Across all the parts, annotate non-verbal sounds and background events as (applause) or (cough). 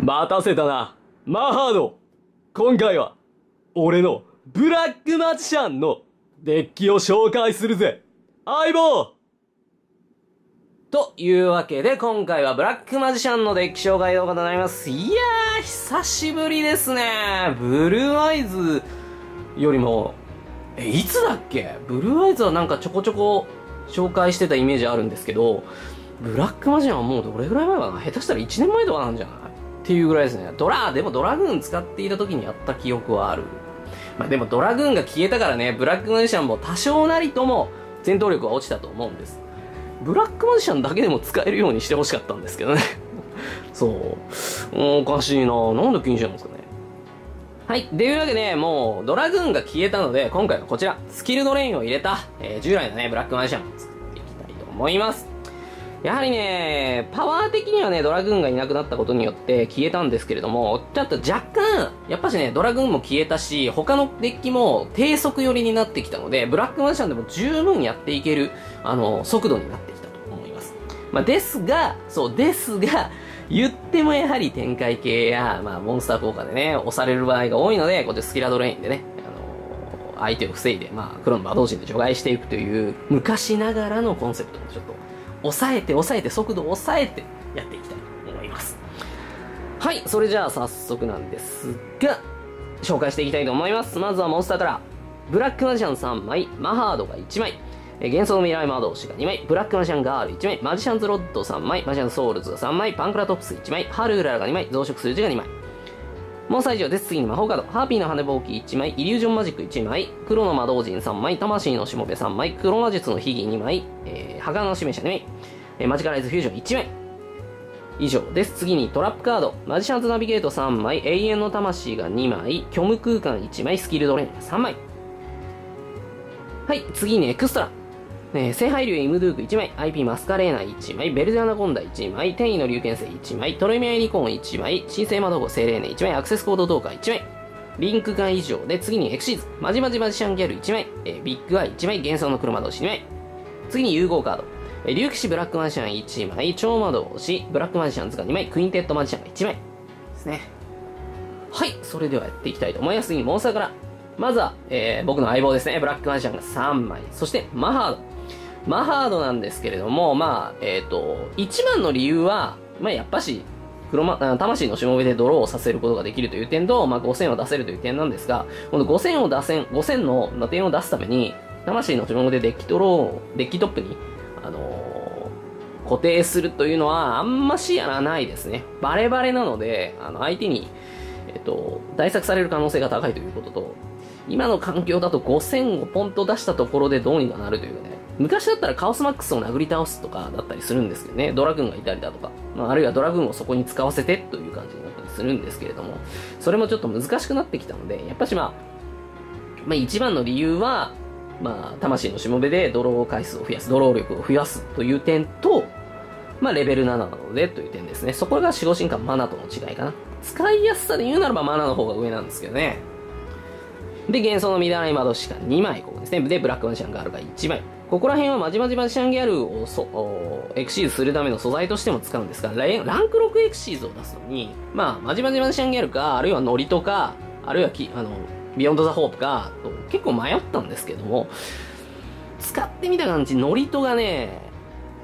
待たせたな。マハード。今回は、俺のブラックマジシャンのデッキを紹介するぜ。相棒というわけで、今回はブラックマジシャンのデッキ紹介動画となります。いやー、久しぶりですね。ブルーアイズよりも、え、いつだっけ？ブルーアイズはなんかちょこちょこ紹介してたイメージあるんですけど、ブラックマジシャンはもうどれぐらい前かな？下手したら1年前とかなんじゃない？っていうぐらいですね。ドラ、でもドラグーン使っていた時にやった記憶はある。まあでもドラグーンが消えたからね、ブラックマジシャンも多少なりとも戦闘力は落ちたと思うんです。ブラックマジシャンだけでも使えるようにしてほしかったんですけどね。(laughs) そう。おかしいななんで禁止なんですかね。はい。というわけで、もう、ドラグーンが消えたので、今回はこちら、スキルドレインを入れた、えー、従来のね、ブラックマジシャンを作っていきたいと思います。やはりね、パワー的にはね、ドラグーンがいなくなったことによって消えたんですけれども、ちょっと若干、やっぱしね、ドラグーンも消えたし、他のデッキも低速寄りになってきたので、ブラックマジシャンでも十分やっていける、あの、速度になってきたと思います。まあ、ですが、そう、ですが、言ってもやはり展開系や、まあ、モンスター効果でね、押される場合が多いので、こっちスキラドレインでね、あのー、相手を防いで、まあ、黒の魔導陣で除外していくという、昔ながらのコンセプトをちょっと抑えて抑えて速度を抑えてやっていきたいと思います。はい、それじゃあ早速なんですが、紹介していきたいと思います。まずはモンスターから、ブラックマジシャン3枚、マハードが1枚、幻想の未来魔導士が2枚、ブラックマジシャンガール1枚、マジシャンズロッド3枚、マジシャンソウルズが3枚、パンクラトップス1枚、ハルウララが2枚、増殖数字が2枚。モンスター以上です。次に魔法カード。ハーピーの羽ぼうき1枚、イリュージョンマジック1枚、黒の魔導人3枚、魂のしもべ3枚、黒魔術の秘技2枚、えー、鋼の示者2枚、えー、マジカライズフュージョン1枚。以上です。次にトラップカード。マジシャンズナビゲート3枚、永遠の魂が2枚、虚無空間1枚、スキルドレイン3枚。はい、次にエクストラ。え星杯竜イムドゥーク1枚、IP マスカレーナ1枚、ベルデアナコンダ1枚、天意の竜剣星1枚、トロイメアユニコーン1枚、神聖魔皇后セレーネ1枚、アクセスコードトーカー1枚、リンクが以上で次にエクシーズ、マジマジマジシャンギャル1枚、えー、ビッグアイ1枚、幻想の黒魔導師2枚、次に融合カード、えー、竜騎士ブラックマジシャン1枚、超魔導師、ブラックマジシャンズが2枚、クインテットマジシャンが1枚。ですね。はい、それではやっていきたいと思います。次にモンスターから。まずは、えー、僕の相棒ですね、ブラックマジシャンが3枚、そしてマハード。マハードなんですけれども、まあ、えっ、ー、と、一番の理由は、まあ、やっぱし、黒ま、魂のしもべでドローをさせることができるという点と、まあ、5000を出せるという点なんですが、この5000を出せん、5000の点を出すために、魂のしもべでデッキドロー、デッキトップに、あのー、固定するというのは、あんましやらないですね。バレバレなので、あの、相手に、えっ、ー、と、対策される可能性が高いということと、今の環境だと5000をポンと出したところでどうにかなるというね、昔だったらカオスマックスを殴り倒すとかだったりするんですけどね、ドラグンがいたりだとか、まあ、あるいはドラグンをそこに使わせてという感じになったりするんですけれども、それもちょっと難しくなってきたので、やっぱしまあ、まあ一番の理由は、まあ、魂のしもべでドロー回数を増やす、ドロー力を増やすという点と、まあレベル7なのでという点ですね。そこが守護神間マナとの違いかな。使いやすさで言うならばマナの方が上なんですけどね。で、幻想の乱れ窓しか2枚、ここですね。で、ブラックマジシャンガールが1枚。ここら辺はまじまじマジシャンギャルをそエクシーズするための素材としても使うんですが、ランク6エクシーズを出すのに、まあ、まじまじマジシャンギャルか、あるいはノリとか、あるいはき、あの、ビヨンドザホープか、結構迷ったんですけども、使ってみた感じ、ノリとがね、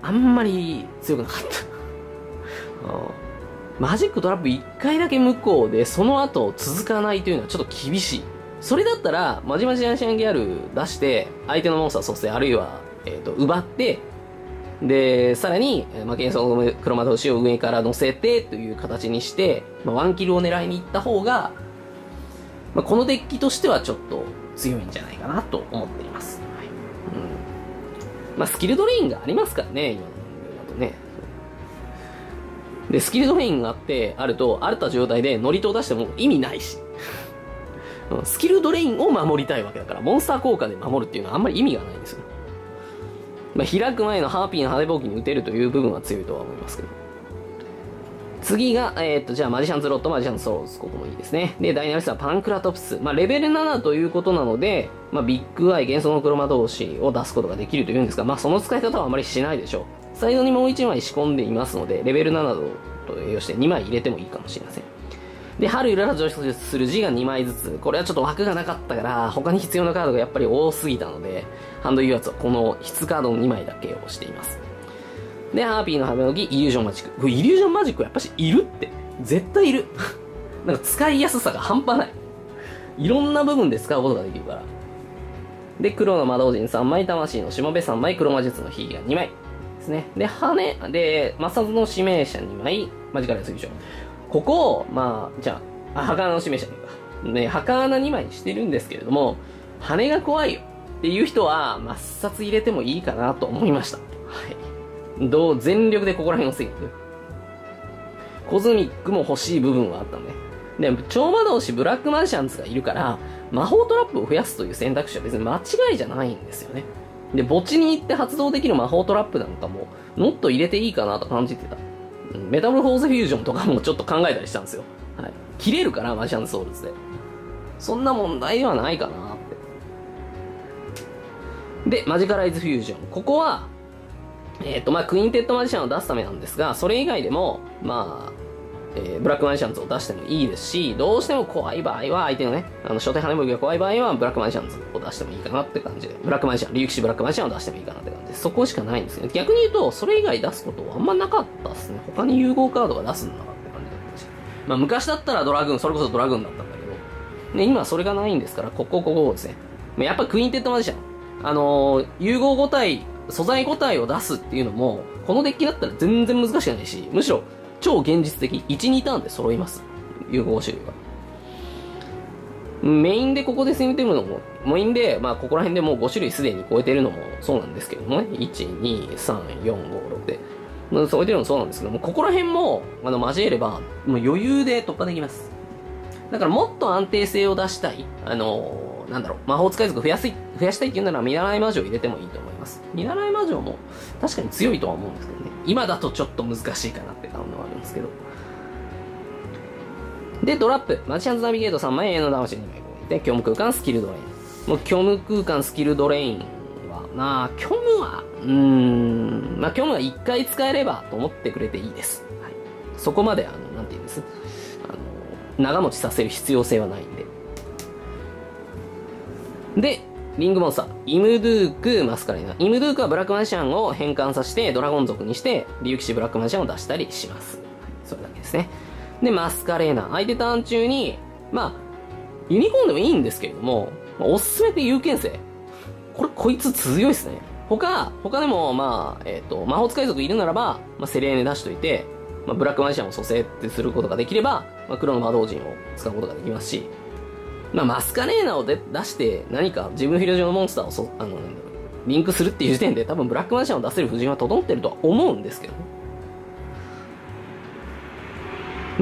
あんまり強くなかった (laughs) マジックトラップ1回だけ向こうで、その後続かないというのはちょっと厳しい。それだったら、まじまじアンシャンギャル出して、相手のモンスター蘇生、あるいは、えっ、ー、と、奪って、で、さらに、まあ、幻想の黒魔導師を上から乗せてという形にして、まあ、ワンキルを狙いに行った方が、まあ、このデッキとしてはちょっと強いんじゃないかなと思っています。はい。うん。まあ、スキルドレインがありますからね、今のだとね。で、スキルドレインがあって、あると、あった状態でノリと出しても意味ないし。スキルドレインを守りたいわけだから、モンスター効果で守るっていうのはあんまり意味がないんですよ。まあ、開く前のハーピーの羽ぼうきに打てるという部分は強いとは思いますけど。次が、えー、っと、じゃあマジシャンズロット、マジシャンズソローズ。ここもいいですね。で、ダイナミスはパンクラトプス。まあ、レベル7ということなので、まあ、ビッグアイ、幻想の車同士を出すことができるというんですが、まあ、その使い方はあまりしないでしょう。サイドにもう1枚仕込んでいますので、レベル7と栄養して2枚入れてもいいかもしれません。で、春うらら上昇する字が2枚ずつ。これはちょっと枠がなかったから、他に必要なカードがやっぱり多すぎたので、ハンド油圧はこの筆カードの2枚だけをしています。で、ハーピーの羽の木、イリュージョンマジック。これイリュージョンマジックはやっぱしいるって。絶対いる。(laughs) なんか使いやすさが半端ない。いろんな部分で使うことができるから。で、黒の魔導人3枚、魂のしもべ3枚、黒魔術の火が2枚。ですね。で、羽、で、摩擦の指名者2枚、マジカルやすぎでしょ。ここを、まあ、じゃあ、あ、墓の指名者というか、ね、墓穴2枚にしてるんですけれども、羽が怖いよっていう人は、抹殺入れてもいいかなと思いました。はい。どう、全力でここら辺を防いでる？コズミックも欲しい部分はあったんで。で、超魔導士ブラックマジシャンズがいるから、魔法トラップを増やすという選択肢は別に間違いじゃないんですよね。で、墓地に行って発動できる魔法トラップなんかも、もっと入れていいかなと感じてた。メタモルフォーゼフュージョンとかもちょっと考えたりしたんですよ。はい。切れるから、マジシャンソウルズで。そんな問題ではないかなって。で、マジカライズフュージョン。ここは、えっ、ー、と、まあ、クインテッドマジシャンを出すためなんですが、それ以外でも、まあ、えー、ブラックマジシャンズを出してもいいですし、どうしても怖い場合は、相手のね、あの、初手羽根が怖い場合は、ブラックマジシャンズを出してもいいかなって感じで、ブラックマジシャン、竜騎士ブラックマジシャンを出してもいいかなって感じで、そこしかないんですけど、逆に言うと、それ以外出すことはあんまなかったですね。他に融合カードが出すんだなって感じだったし。まあ、昔だったらドラグーン、それこそドラグーンだったんだけど、ね、今それがないんですから、ここ、ここですね。まあ、やっぱクインテッドマジシャン。あのー、融合5体、素材5体を出すっていうのも、このデッキだったら全然難しくないし、むしろ超現実的。1、2ターンで揃います。融合種類は。メインでここで攻めてるのも、メインで、まあ、ここら辺でもう5種類すでに超えてるのもそうなんですけどもね。1、2、3、4、5、6で。まあ、超えてるのもそうなんですけども、ここら辺も、あの、交えれば、もう余裕で突破できます。だからもっと安定性を出したい。あのなんだろう、魔法使い族増やすい、増やしたいっていうなら見習い魔女を入れてもいいと思います。見習い魔女も確かに強いとは思うんですけどね。今だとちょっと難しいかなって感じはあるんですけど。で、ドラップ。マジシャンズナビゲート3枚、A の魂2枚で、虚無空間スキルドレイン。もう虚無空間スキルドレインはなあ、虚無は、うーん、まあ虚無は1回使えればと思ってくれていいです。はい。そこまで、あの、なんて言うんです？あの、長持ちさせる必要性はないんで。で、リングモンスター、イムドゥーク、マスカレーナ。イムドゥークはブラックマジシャンを変換させて、ドラゴン族にして、竜騎士ブラックマジシャンを出したりします。それだけですね。で、マスカレーナ。相手ターン中に、まあ、ユニコーンでもいいんですけれども、まあ、おすすめって有権性。これ、こいつ強いっすね。他、他でも、まあ、えっ、ー、と、魔法使い族いるならば、まあ、セレーネ出しといて、まあ、ブラックマジシャンを蘇生ってすることができれば、まあ、黒の魔導人を使うことができますし、まあ、マスカレーナを出して何か自分のフィールド上のモンスターをそ、あの、リンクするっていう時点で多分ブラックマジシャンを出せる布陣は整ってるとは思うんですけど。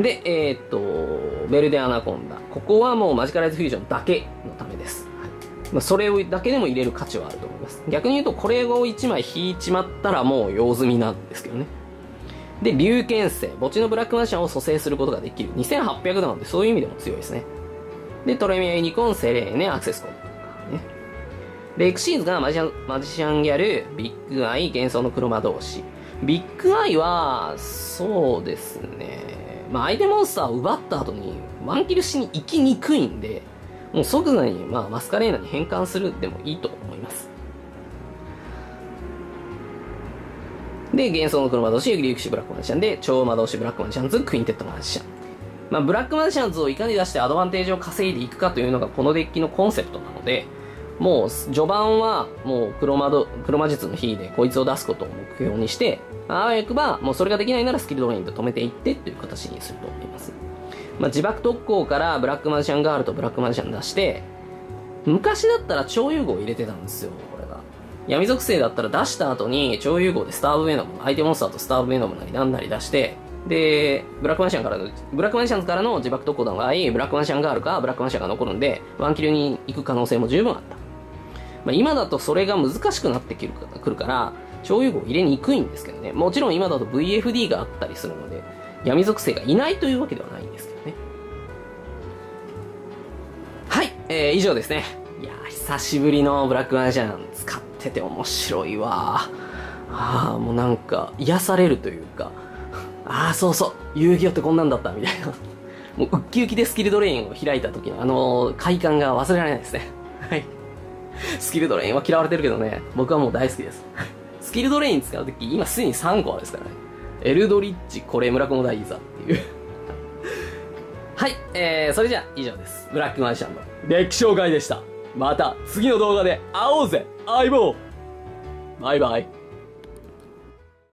で、えー、っと、ベルデアナコンダ。ここはもうマジカライズフュージョンだけのためです。はいまあ、それをだけでも入れる価値はあると思います。逆に言うと、これを1枚引いちまったらもう用済みなんですけどね。で、竜剣星。墓地のブラックマジシャンを蘇生することができる。2800なので、そういう意味でも強いですね。で、トレミアユニコーン、セレーネ、アクセスコン。ね。で、エクシーズがマジシャン、マジシャンギャル、ビッグアイ、幻想の黒魔導師。ビッグアイは、そうですね。まあ、相手モンスターを奪った後に、ワンキルしに行きにくいんで、もう即座に、まあ、マスカレーナに変換するでもいいと思います。で、幻想の黒魔導師、竜騎士ブラックマジシャンで、超魔導士ブラックマジシャンズ、クインテッドマジシャン。まあ、ブラックマジシャンズをいかに出してアドバンテージを稼いでいくかというのがこのデッキのコンセプトなので、もう序盤はもう黒魔黒魔術の日でこいつを出すことを目標にして、あわよくばもうそれができないならスキルドレインで止めていってっていう形にすると思います。まあ、自爆特攻からブラックマジシャンガールとブラックマジシャン出して、昔だったら超融合入れてたんですよ、これが。闇属性だったら出した後に超融合でスターブウェノム、相手モンスターとスターブウェノムなりなんなり出して、で、ブラックマンシャンからの、ブラックマンシャンからの自爆特攻弾が合、ブラックマンシャンがあるか、ブラックマンシャンが残るんで、ワンキルに行く可能性も十分あった。まあ、今だとそれが難しくなってくるから、超融合入れにくいんですけどね。もちろん今だと VFD があったりするので、闇属性がいないというわけではないんですけどね。はい、えー、以上ですね。いや久しぶりのブラックマンシャン使ってて面白いわ。ああ、もうなんか癒されるというか、ああ、そうそう、遊戯王ってこんなんだった、みたいな。(laughs) もう、ウッキウキでスキルドレインを開いた時のあの快感が忘れられないですね。(laughs) はい。スキルドレインは嫌われてるけどね、僕はもう大好きです。(laughs) スキルドレイン使う時、今すでに3個あるですからね。エルドリッジ、これ、村子の大イザっていう。はい、えー、それじゃあ以上です。ブラックマジシャンのデッキ紹介でした。また次の動画で会おうぜ相棒バイバイ。